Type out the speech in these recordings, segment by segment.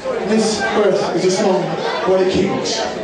This verse is a song for the kings.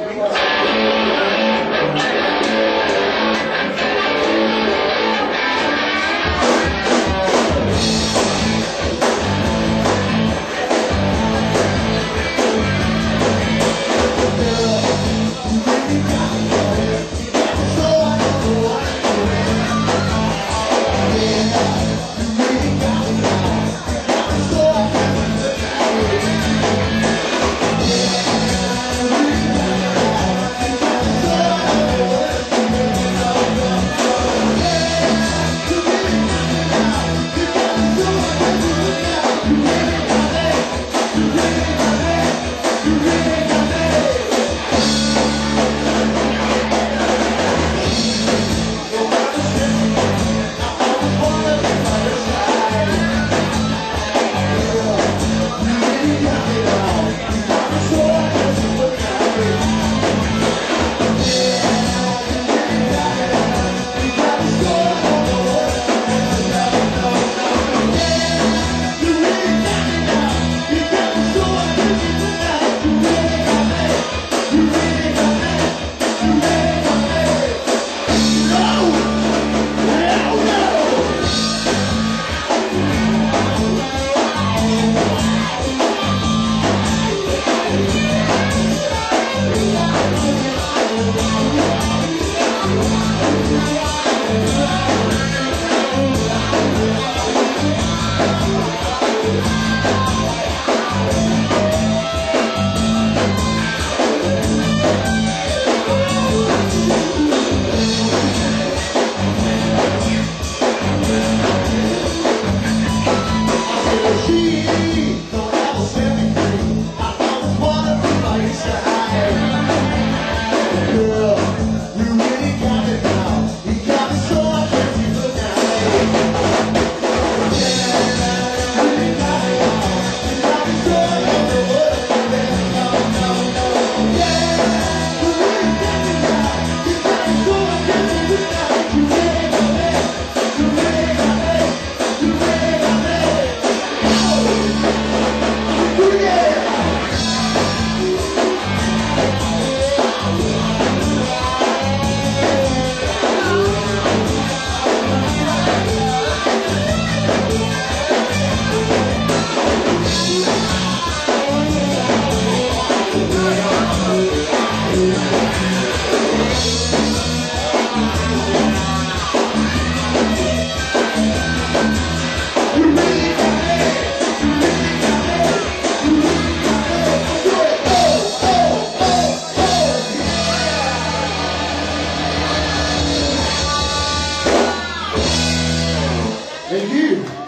And you.